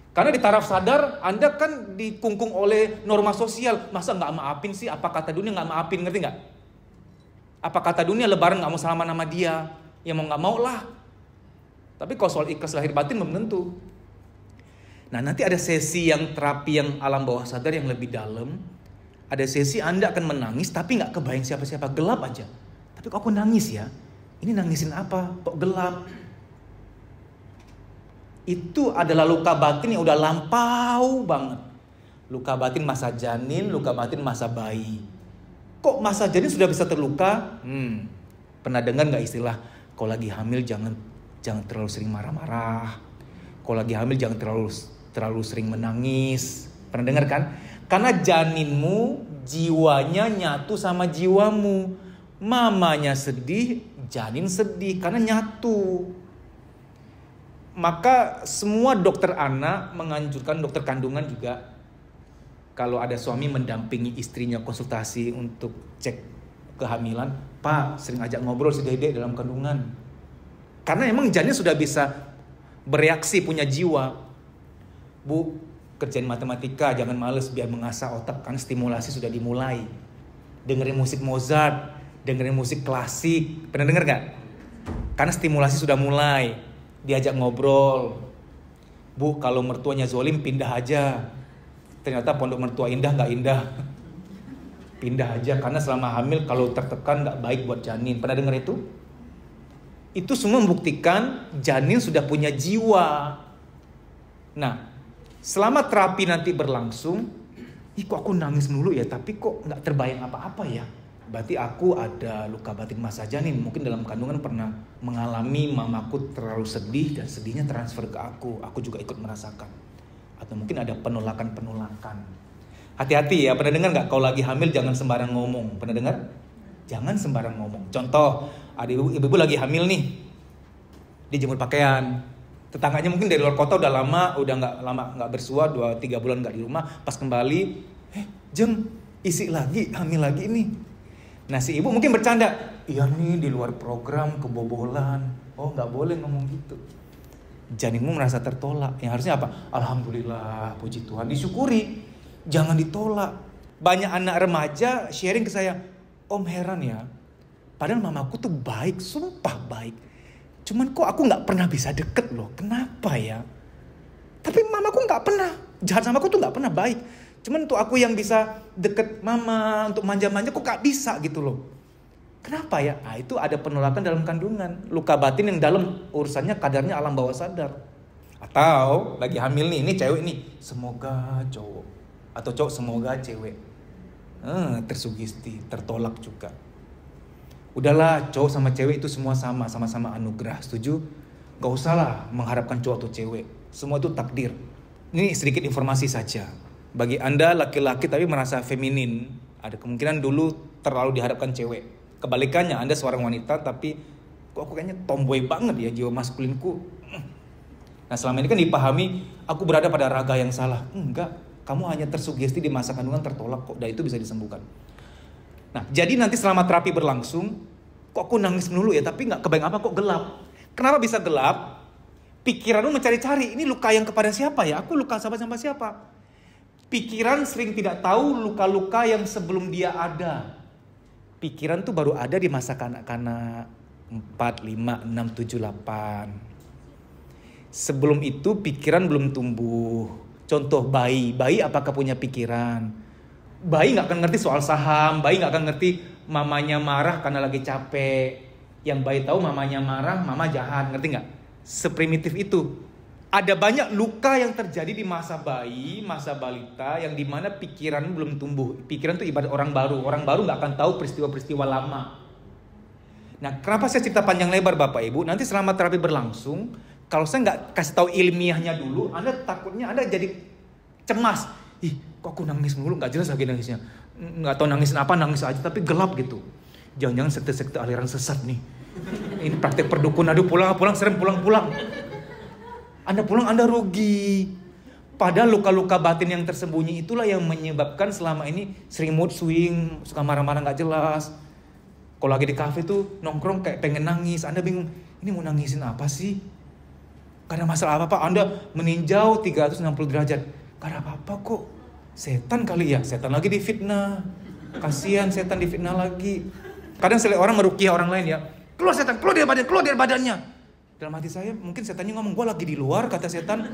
Karena di taraf sadar Anda kan dikungkung oleh norma sosial. Masa nggak maafin sih? Apa kata dunia nggak maafin? Ngerti nggak? Apa kata dunia lebaran nggak mau salaman sama dia? Ya mau nggak mau lah. Tapi kalau soal ikhlas lahir batin belum tentu. Nah nanti ada sesi yang terapi yang alam bawah sadar yang lebih dalam ada sesi Anda akan menangis tapi nggak kebayang siapa-siapa, gelap aja. Tapi kok aku nangis ya? Ini nangisin apa? Kok gelap? Itu adalah luka batin yang udah lampau banget. Luka batin masa janin, luka batin masa bayi. Kok masa janin sudah bisa terluka? Hmm, pernah dengar nggak istilah kalau lagi hamil jangan jangan terlalu sering marah-marah. Kalau lagi hamil jangan terlalu terlalu sering menangis. Pernah dengar kan? Karena janinmu jiwanya nyatu sama jiwamu. Mamanya sedih, janin sedih karena nyatu. Maka semua dokter anak menganjurkan dokter kandungan juga kalau ada suami mendampingi istrinya konsultasi untuk cek kehamilan, Pak sering ajak ngobrol si dedek dalam kandungan. Karena emang janin sudah bisa bereaksi, punya jiwa. Bu, kerjain matematika, jangan males biar mengasah otak, kan stimulasi sudah dimulai. Dengerin musik Mozart, dengerin musik klasik, pernah denger gak? Karena stimulasi sudah mulai, diajak ngobrol. Bu, kalau mertuanya zolim pindah aja. Ternyata pondok mertua indah nggak indah. Pindah aja karena selama hamil kalau tertekan nggak baik buat janin. Pernah dengar itu? Itu semua membuktikan janin sudah punya jiwa. Nah, selama terapi nanti berlangsung, ih kok aku nangis mulu ya, tapi kok nggak terbayang apa-apa ya. Berarti aku ada luka batin masa janin. Mungkin dalam kandungan pernah mengalami mamaku terlalu sedih dan sedihnya transfer ke aku. Aku juga ikut merasakan. Atau mungkin ada penolakan-penolakan. Hati-hati ya, pernah dengar nggak? Kalau lagi hamil jangan sembarang ngomong. Pernah dengar? Jangan sembarang ngomong. Contoh, ada ibu-ibu lagi hamil nih, dijemur pakaian, tetangganya mungkin dari luar kota udah lama udah nggak lama nggak bersua dua tiga bulan nggak di rumah. Pas kembali eh jeng isi lagi hamil lagi nih. Nah si ibu mungkin bercanda iya nih di luar program kebobolan. Oh nggak boleh ngomong gitu. Janinmu merasa tertolak. Yang harusnya apa? Alhamdulillah puji Tuhan disyukuri. Jangan ditolak. Banyak anak remaja sharing ke saya om heran ya padahal mamaku tuh baik sumpah baik Cuman kok aku nggak pernah bisa deket loh. Kenapa ya? Tapi mamaku nggak pernah. Jahat sama aku tuh nggak pernah baik. Cuman untuk aku yang bisa deket mama, untuk manja-manja kok gak bisa gitu loh. Kenapa ya? Nah, itu ada penolakan dalam kandungan. Luka batin yang dalam urusannya kadarnya alam bawah sadar. Atau lagi hamil nih, ini cewek nih. Semoga cowok. Atau cowok semoga cewek. Hmm, tersugesti, tertolak juga udahlah cowok sama cewek itu semua sama sama-sama anugerah setuju? Gak usah lah mengharapkan cowok atau cewek. Semua itu takdir. Ini sedikit informasi saja. Bagi anda laki-laki tapi merasa feminin ada kemungkinan dulu terlalu diharapkan cewek. Kebalikannya anda seorang wanita tapi kok aku kayaknya tomboy banget ya jiwa maskulinku. Nah selama ini kan dipahami aku berada pada raga yang salah. Enggak kamu hanya tersugesti di masa kandungan tertolak kok. Dan itu bisa disembuhkan Nah, jadi nanti selama terapi berlangsung, kok aku nangis melulu ya, tapi nggak kebayang apa kok gelap. Kenapa bisa gelap? Pikiranmu mencari-cari, ini luka yang kepada siapa ya? Aku luka sama sama siapa? Pikiran sering tidak tahu luka-luka yang sebelum dia ada. Pikiran tuh baru ada di masa kanak-kanak 4, 5, 6, 7, 8. Sebelum itu pikiran belum tumbuh. Contoh bayi, bayi apakah punya pikiran? Bayi nggak akan ngerti soal saham, bayi nggak akan ngerti mamanya marah karena lagi capek. Yang bayi tahu mamanya marah, mama jahat, ngerti nggak? Seprimitif itu. Ada banyak luka yang terjadi di masa bayi, masa balita, yang di mana pikiran belum tumbuh. Pikiran itu ibarat orang baru. Orang baru nggak akan tahu peristiwa-peristiwa lama. Nah, kenapa saya cerita panjang lebar Bapak Ibu? Nanti selama terapi berlangsung, kalau saya nggak kasih tahu ilmiahnya dulu, Anda takutnya Anda jadi cemas. Ih, kok aku nangis mulu? Nggak jelas lagi nangisnya. Nggak tahu nangisin apa nangis aja tapi gelap gitu. Jangan-jangan sekte-sekte aliran sesat nih. Ini praktek perdukun aduh pulang pulang sering pulang pulang. Anda pulang anda rugi. Padahal luka-luka batin yang tersembunyi itulah yang menyebabkan selama ini sering mood swing suka marah-marah nggak jelas. Kalau lagi di kafe tuh nongkrong kayak pengen nangis. Anda bingung ini mau nangisin apa sih? Karena masalah apa pak? Anda meninjau 360 derajat karena apa apa kok Setan kali ya, setan lagi di fitnah. Kasihan setan di fitnah lagi. Kadang saya orang merukiah orang lain ya. Keluar setan, keluar dari badan, keluar dari badannya. Dalam hati saya mungkin setannya ngomong, gue lagi di luar kata setan.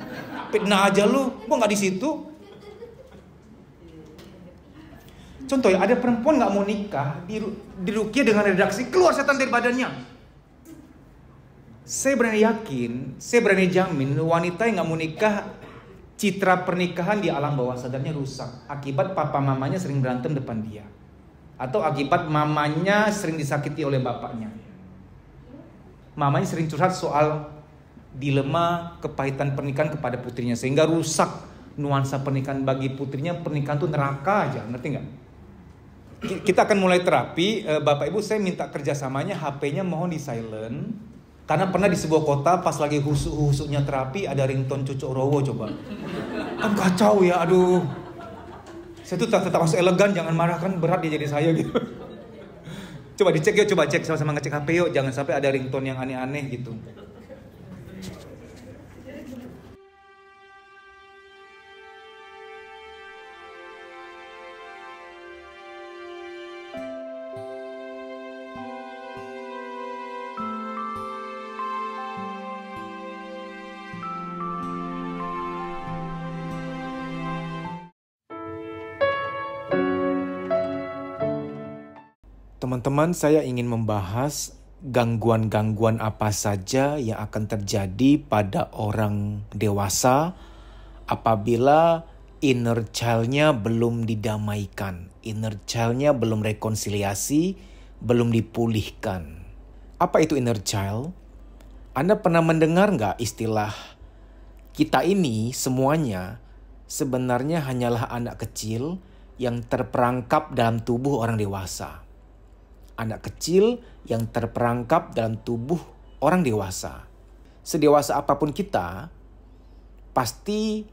Fitnah aja lu, gue nggak di situ. Contoh ya, ada perempuan nggak mau nikah, di, dirukiah dengan redaksi, keluar setan dari badannya. Saya berani yakin, saya berani jamin wanita yang nggak mau nikah citra pernikahan di alam bawah sadarnya rusak. Akibat papa mamanya sering berantem depan dia. Atau akibat mamanya sering disakiti oleh bapaknya. Mamanya sering curhat soal dilema kepahitan pernikahan kepada putrinya. Sehingga rusak nuansa pernikahan bagi putrinya. Pernikahan itu neraka aja ngerti nggak? Kita akan mulai terapi. Eh, bapak ibu saya minta kerjasamanya HP-nya mohon di silent karena pernah di sebuah kota pas lagi husuk-husuknya terapi ada ringtone cucuk rowo coba. Kan kacau ya aduh. Saya tuh tetap, tetap harus elegan jangan marah kan berat dia jadi saya gitu. Coba dicek yuk coba cek sama-sama ngecek HP yuk. Jangan sampai ada ringtone yang aneh-aneh gitu Teman-teman, saya ingin membahas gangguan-gangguan apa saja yang akan terjadi pada orang dewasa apabila inner child-nya belum didamaikan, inner child-nya belum rekonsiliasi, belum dipulihkan. Apa itu inner child? Anda pernah mendengar nggak istilah kita ini semuanya sebenarnya hanyalah anak kecil yang terperangkap dalam tubuh orang dewasa anak kecil yang terperangkap dalam tubuh orang dewasa. Sedewasa apa pun kita, pasti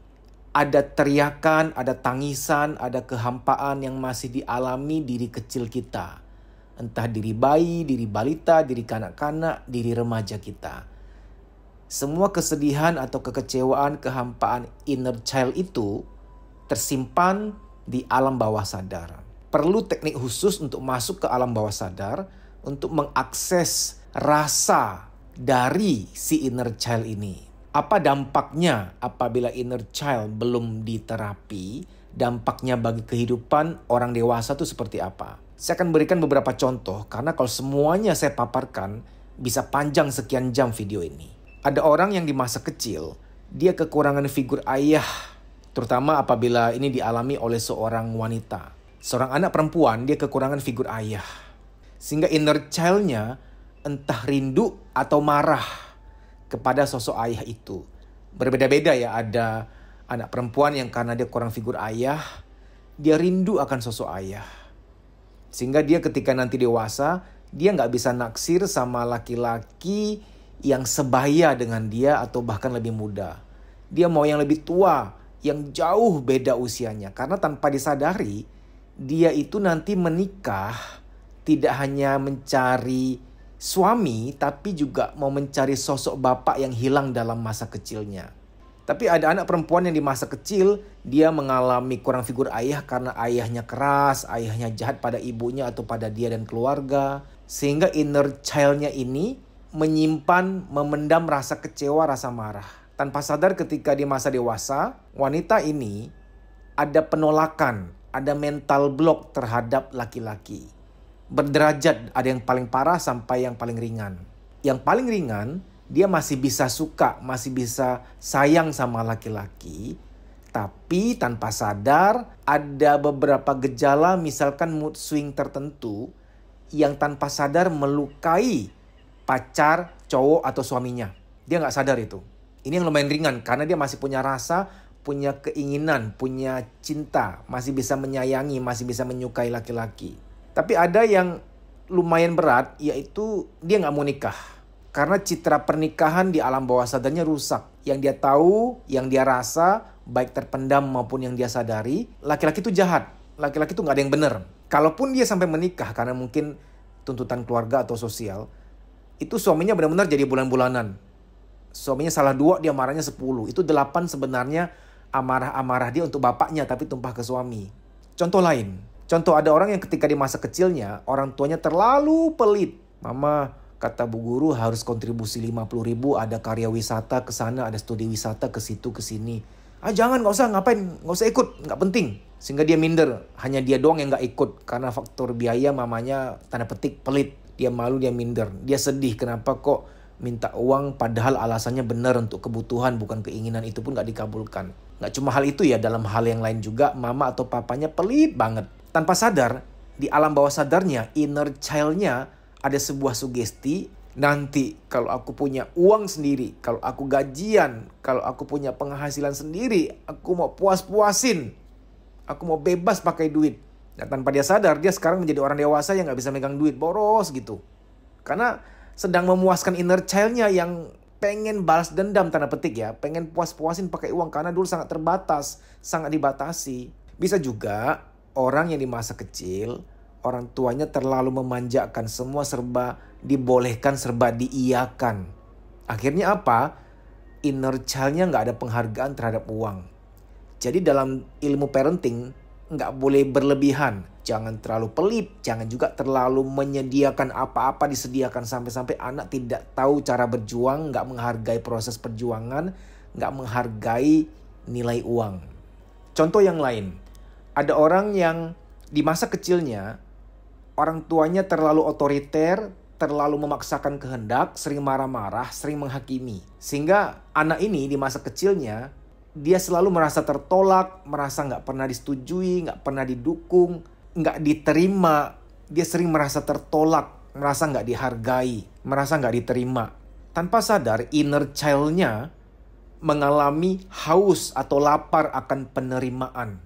ada teriakan, ada tangisan, ada kehampaan yang masih dialami diri kecil kita. Entah diri bayi, diri balita, diri kanak-kanak, diri remaja kita. Semua kesedihan atau kekecewaan, kehampaan inner child itu tersimpan di alam bawah sadar perlu teknik khusus untuk masuk ke alam bawah sadar untuk mengakses rasa dari si inner child ini. Apa dampaknya apabila inner child belum diterapi? Dampaknya bagi kehidupan orang dewasa itu seperti apa? Saya akan berikan beberapa contoh karena kalau semuanya saya paparkan bisa panjang sekian jam video ini. Ada orang yang di masa kecil dia kekurangan figur ayah terutama apabila ini dialami oleh seorang wanita seorang anak perempuan dia kekurangan figur ayah. Sehingga inner child-nya entah rindu atau marah kepada sosok ayah itu. Berbeda-beda ya, ada anak perempuan yang karena dia kurang figur ayah, dia rindu akan sosok ayah. Sehingga dia ketika nanti dewasa, dia nggak bisa naksir sama laki-laki yang sebaya dengan dia atau bahkan lebih muda. Dia mau yang lebih tua, yang jauh beda usianya. Karena tanpa disadari, dia itu nanti menikah tidak hanya mencari suami tapi juga mau mencari sosok bapak yang hilang dalam masa kecilnya. Tapi ada anak perempuan yang di masa kecil dia mengalami kurang figur ayah karena ayahnya keras, ayahnya jahat pada ibunya atau pada dia dan keluarga. Sehingga inner childnya ini menyimpan, memendam rasa kecewa, rasa marah. Tanpa sadar ketika di masa dewasa, wanita ini ada penolakan, ada mental block terhadap laki-laki. Berderajat ada yang paling parah sampai yang paling ringan. Yang paling ringan dia masih bisa suka, masih bisa sayang sama laki-laki, tapi tanpa sadar ada beberapa gejala misalkan mood swing tertentu yang tanpa sadar melukai pacar, cowok atau suaminya. Dia nggak sadar itu. Ini yang lumayan ringan karena dia masih punya rasa punya keinginan, punya cinta, masih bisa menyayangi, masih bisa menyukai laki-laki. Tapi ada yang lumayan berat, yaitu dia nggak mau nikah. Karena citra pernikahan di alam bawah sadarnya rusak. Yang dia tahu, yang dia rasa, baik terpendam maupun yang dia sadari, laki-laki itu jahat. Laki-laki itu nggak ada yang benar. Kalaupun dia sampai menikah karena mungkin tuntutan keluarga atau sosial, itu suaminya benar-benar jadi bulan-bulanan. Suaminya salah dua, dia marahnya sepuluh. Itu delapan sebenarnya amarah-amarah dia untuk bapaknya tapi tumpah ke suami. Contoh lain, contoh ada orang yang ketika di masa kecilnya orang tuanya terlalu pelit. Mama kata bu guru harus kontribusi 50 ribu ada karya wisata ke sana, ada studi wisata ke situ ke sini. Ah jangan nggak usah ngapain, nggak usah ikut, nggak penting. Sehingga dia minder, hanya dia doang yang nggak ikut karena faktor biaya mamanya tanda petik pelit. Dia malu, dia minder, dia sedih kenapa kok minta uang padahal alasannya benar untuk kebutuhan bukan keinginan itu pun gak dikabulkan. Gak cuma hal itu ya dalam hal yang lain juga mama atau papanya pelit banget. Tanpa sadar di alam bawah sadarnya, inner child-nya ada sebuah sugesti nanti kalau aku punya uang sendiri, kalau aku gajian, kalau aku punya penghasilan sendiri, aku mau puas-puasin. Aku mau bebas pakai duit. Dan tanpa dia sadar, dia sekarang menjadi orang dewasa yang nggak bisa megang duit, boros gitu. Karena sedang memuaskan inner child-nya yang pengen balas dendam tanda petik ya, pengen puas-puasin pakai uang karena dulu sangat terbatas, sangat dibatasi. Bisa juga orang yang di masa kecil orang tuanya terlalu memanjakan semua serba dibolehkan serba diiakan. Akhirnya apa? Inner child-nya nggak ada penghargaan terhadap uang. Jadi dalam ilmu parenting nggak boleh berlebihan. Jangan terlalu pelit, jangan juga terlalu menyediakan apa-apa disediakan sampai-sampai anak tidak tahu cara berjuang, nggak menghargai proses perjuangan, nggak menghargai nilai uang. Contoh yang lain, ada orang yang di masa kecilnya orang tuanya terlalu otoriter, terlalu memaksakan kehendak, sering marah-marah, sering menghakimi. Sehingga anak ini di masa kecilnya, dia selalu merasa tertolak, merasa nggak pernah disetujui, nggak pernah didukung, nggak diterima. Dia sering merasa tertolak, merasa nggak dihargai, merasa nggak diterima. Tanpa sadar, inner child-nya mengalami haus atau lapar akan penerimaan.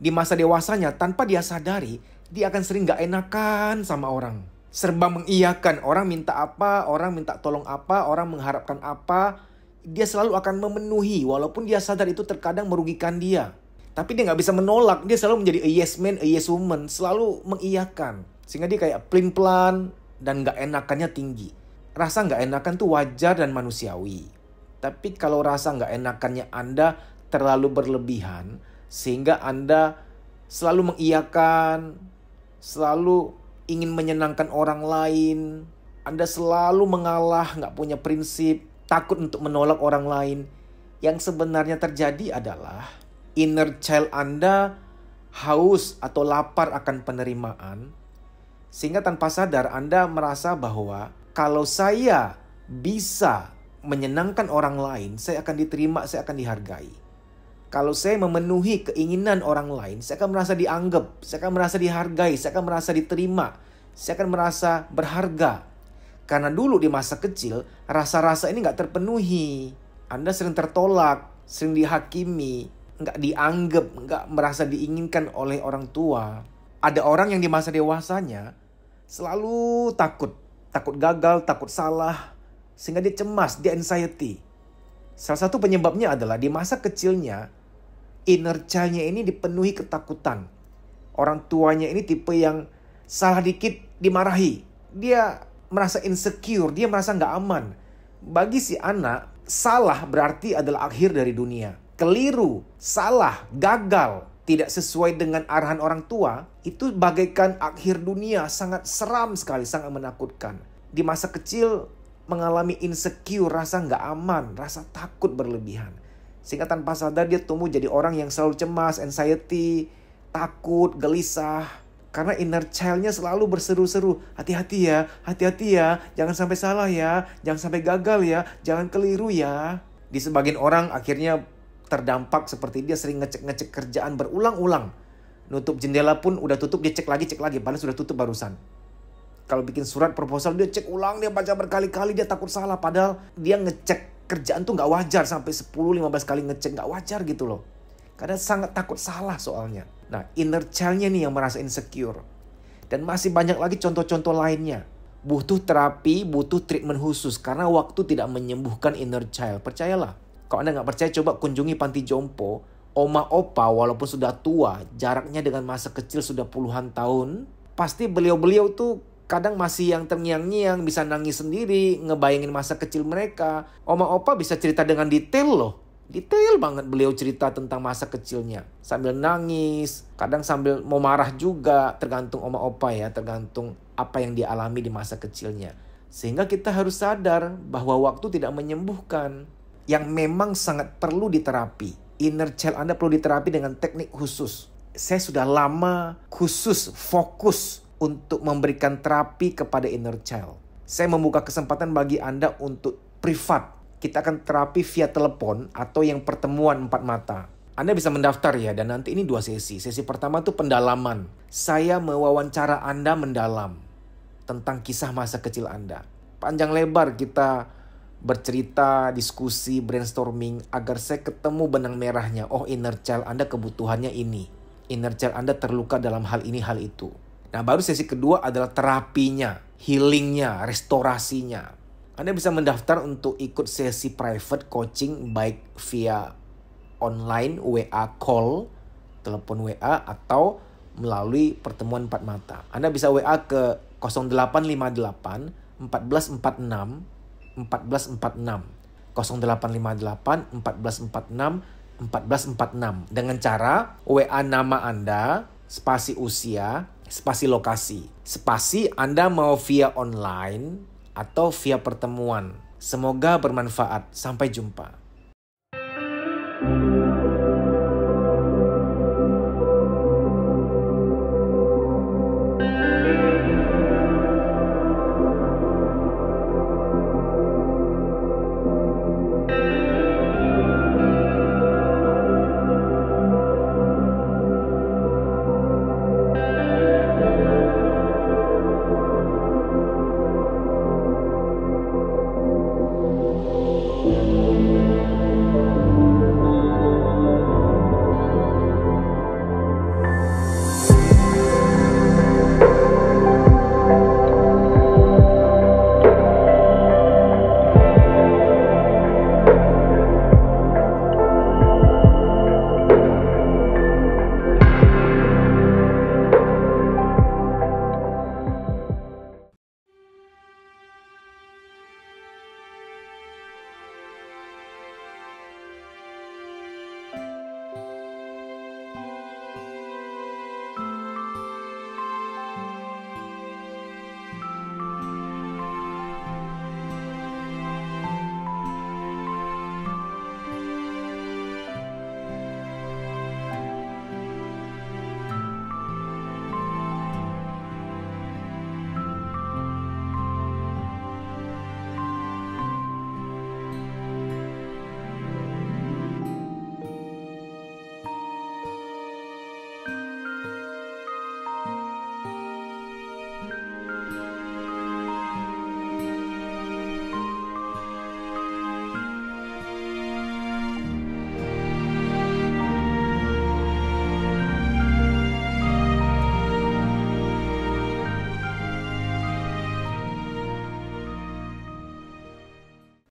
Di masa dewasanya, tanpa dia sadari, dia akan sering gak enakan sama orang. Serba mengiyakan. Orang minta apa, orang minta tolong apa, orang mengharapkan apa. Dia selalu akan memenuhi walaupun dia sadar itu terkadang merugikan dia. Tapi dia gak bisa menolak. Dia selalu menjadi a yes man, a yes woman. Selalu mengiyakan. Sehingga dia kayak plin-plan dan gak enakannya tinggi. Rasa gak enakan tuh wajar dan manusiawi. Tapi kalau rasa gak enakannya Anda terlalu berlebihan, sehingga Anda selalu mengiyakan, selalu ingin menyenangkan orang lain, Anda selalu mengalah, nggak punya prinsip, takut untuk menolak orang lain. Yang sebenarnya terjadi adalah inner child Anda haus atau lapar akan penerimaan, sehingga tanpa sadar Anda merasa bahwa kalau saya bisa menyenangkan orang lain, saya akan diterima, saya akan dihargai. Kalau saya memenuhi keinginan orang lain, saya akan merasa dianggap, saya akan merasa dihargai, saya akan merasa diterima, saya akan merasa berharga. Karena dulu di masa kecil, rasa-rasa ini nggak terpenuhi. Anda sering tertolak, sering dihakimi, nggak dianggap, nggak merasa diinginkan oleh orang tua. Ada orang yang di masa dewasanya selalu takut, takut gagal, takut salah, sehingga dia cemas, dia anxiety. Salah satu penyebabnya adalah di masa kecilnya inner child-nya ini dipenuhi ketakutan. Orang tuanya ini tipe yang salah dikit dimarahi. Dia merasa insecure, dia merasa nggak aman. Bagi si anak, salah berarti adalah akhir dari dunia. Keliru, salah, gagal, tidak sesuai dengan arahan orang tua, itu bagaikan akhir dunia, sangat seram sekali, sangat menakutkan. Di masa kecil mengalami insecure, rasa nggak aman, rasa takut berlebihan. Sehingga tanpa sadar dia tumbuh jadi orang yang selalu cemas, anxiety, takut, gelisah. Karena inner child-nya selalu berseru-seru, hati-hati ya, hati-hati ya, jangan sampai salah ya, jangan sampai gagal ya, jangan keliru ya. Di sebagian orang akhirnya terdampak seperti dia sering ngecek-ngecek kerjaan berulang-ulang. Nutup jendela pun udah tutup, dia cek lagi, cek lagi, padahal sudah tutup barusan. Kalau bikin surat proposal dia cek ulang, dia baca berkali-kali, dia takut salah. Padahal dia ngecek kerjaan tuh nggak wajar sampai 10-15 kali ngecek nggak wajar gitu loh. Karena sangat takut salah soalnya. Nah inner child-nya nih yang merasa insecure. Dan masih banyak lagi contoh-contoh lainnya. Butuh terapi, butuh treatment khusus. Karena waktu tidak menyembuhkan inner child. Percayalah. Kalau Anda nggak percaya coba kunjungi panti jompo. Oma opa walaupun sudah tua, jaraknya dengan masa kecil sudah puluhan tahun. Pasti beliau-beliau tuh kadang masih yang terngiang-ngiang, bisa nangis sendiri, ngebayangin masa kecil mereka. Oma Opa bisa cerita dengan detail loh. Detail banget beliau cerita tentang masa kecilnya. Sambil nangis, kadang sambil mau marah juga, tergantung Oma Opa ya, tergantung apa yang dia alami di masa kecilnya. Sehingga kita harus sadar bahwa waktu tidak menyembuhkan. Yang memang sangat perlu diterapi. Inner child Anda perlu diterapi dengan teknik khusus. Saya sudah lama khusus fokus untuk memberikan terapi kepada inner child. Saya membuka kesempatan bagi Anda untuk privat. Kita akan terapi via telepon atau yang pertemuan empat mata. Anda bisa mendaftar ya dan nanti ini dua sesi. Sesi pertama tuh pendalaman. Saya mewawancara Anda mendalam tentang kisah masa kecil Anda. Panjang lebar kita bercerita, diskusi, brainstorming agar saya ketemu benang merahnya. Oh, inner child Anda kebutuhannya ini. Inner child Anda terluka dalam hal ini, hal itu. Nah, baru sesi kedua adalah terapinya, healingnya, restorasinya. Anda bisa mendaftar untuk ikut sesi private coaching baik via online, WA call, telepon WA, atau melalui pertemuan empat mata. Anda bisa WA ke 0858 1446 1446 0858 1446 1446 dengan cara WA nama Anda, spasi usia, spasi lokasi. Spasi Anda mau via online atau via pertemuan. Semoga bermanfaat. Sampai jumpa.